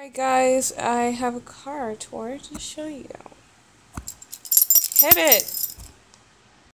Alright guys, I have a car tour to show you. Hit it!